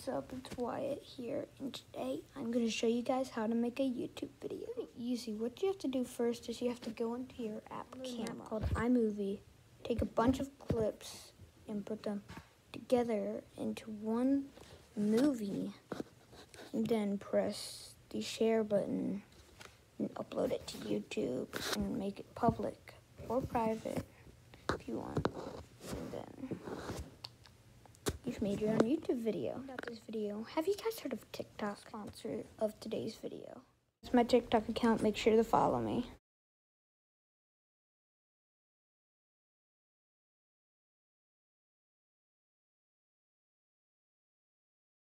What's up? It's Wyatt here, and today I'm going to show you guys how to make a YouTube video. Easy. What you have to do first is you have to go into your app camera called iMovie, take a bunch of clips, and put them together into one movie, and then press the share button and upload it to YouTube and make it public or private if you want. And then your own YouTube video. About this video, have you guys heard of TikTok? Sponsor of today's video. It's my TikTok account. Make sure to follow me.